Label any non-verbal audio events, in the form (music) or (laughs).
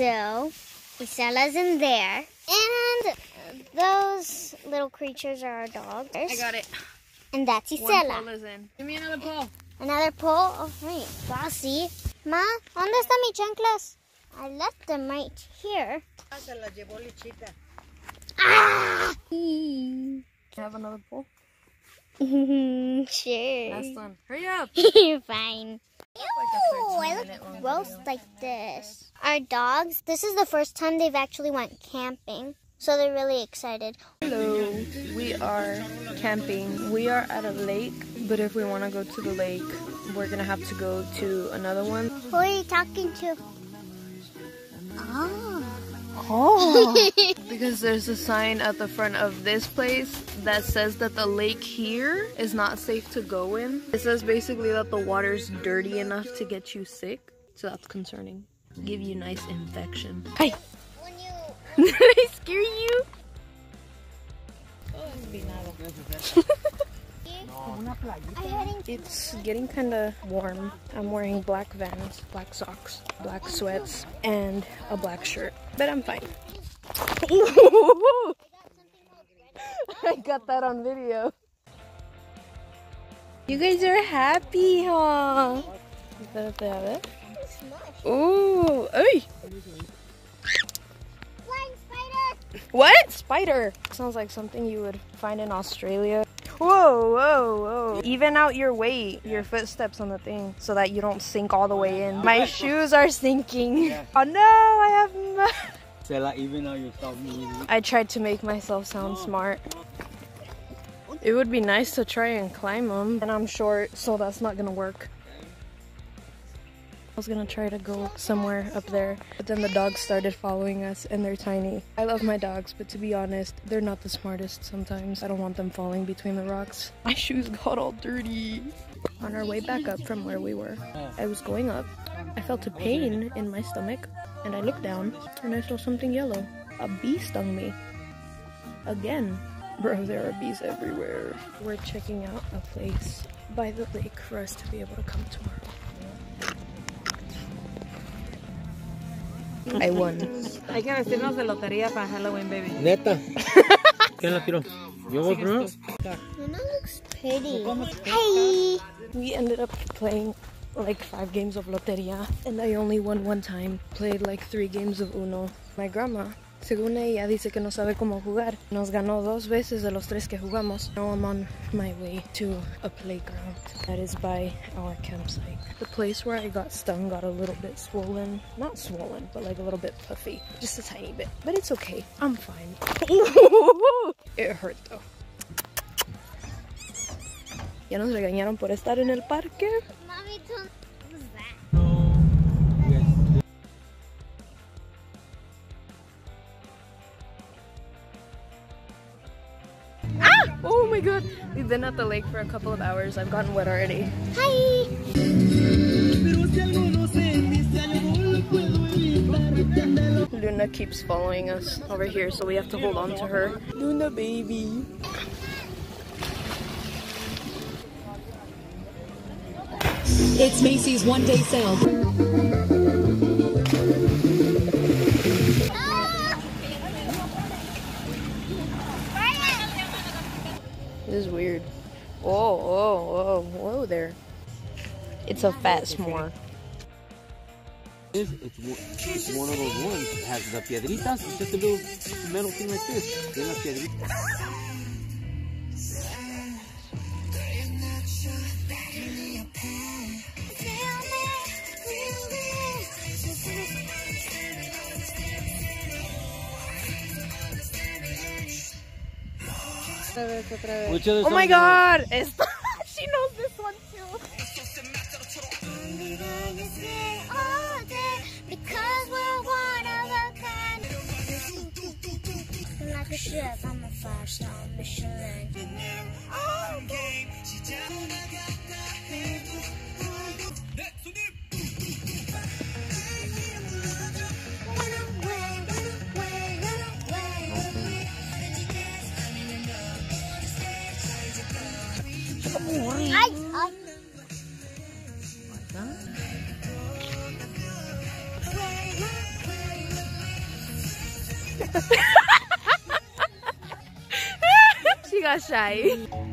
So, Isela's in there. And those little creatures are our dogs. I got it. And that's Isela. pole is in. Give me another pole. Another pole. Oh, wait. Bossy. Ma, ¿dónde están mis chanclas? I left them right here. Se la llevó Lichita. Ah! Can I have another pole? (laughs) sure. Last one. Hurry up. (laughs) You're fine. Ew, I look gross like this. Our dogs, this is the first time they've actually went camping. So they're really excited. Hello. We are camping. We are at a lake, but if we want to go to the lake, we're gonna have to go to another one. Who are you talking to? Oh. Oh. (laughs) because there's a sign at the front of this place that says that the lake here is not safe to go in. It says basically that the water's dirty enough to get you sick. So that's concerning. Give you nice infection. Hey, When (laughs) you did I scare you? are heading (laughs) It's getting kind of warm. I'm wearing black Vans, black socks, black sweats, and a black shirt. But I'm fine. (laughs) I got that on video. You guys are happy, huh? Ooh, spider. What? Spider. Sounds like something you would find in Australia. Whoa, whoa, whoa. Even out your weight, your footsteps on the thing, so that you don't sink all the way in. My shoes are sinking. (laughs) Oh no, I have no. Se la even out yourself. I tried to make myself sound smart. It would be nice to try and climb them, and I'm short, so that's not gonna work. Was gonna try to go somewhere up there, but then the dogs started following us, and they're tiny. I love my dogs, but to be honest, they're not the smartest sometimes. I don't want them falling between the rocks. (laughs) My shoes got all dirty. On our way back up from where we were, I was going up. I felt a pain in my stomach, and I looked down, and I saw something yellow. A bee stung me. Again. Bro, there are bees everywhere. We're checking out a place by the lake for us to be able to come tomorrow. I won. (laughs) Hay que vestirnos de lotería para Halloween, baby. Neta. (laughs) ¿Quién la tiró? Yo voy primero. Luna looks pretty. Hi. We ended up playing like five games of Loteria, and I only won one time. Played like three games of Uno. My grandma, según ella, dice que no sabe cómo jugar. Nos ganó dos veces de los tres que jugamos. Now I'm on my way to a playground that is by our campsite. The place where I got stung got a little bit swollen. Not swollen, but like a little bit puffy. Just a tiny bit. But it's okay. I'm fine. (laughs) it hurt though. Ya nos regañaron por estar en el parque. Told Oh my god. We've been at the lake for a couple of hours. I've gotten wet already. Hi. Luna keeps following us over here, so we have to hold on to her. Luna baby. It's Macy's one day sale. This is weird. Whoa, whoa, whoa, whoa there. It's a fat s'more. It's, it's, it's one of those ones. It has the piedritas. It's just a little metal thing like this. Which Oh my god! Esta- (laughs) she knows this one too. Because we're one of a kind. Like a ship, I'm a five star Michelin. She got shy.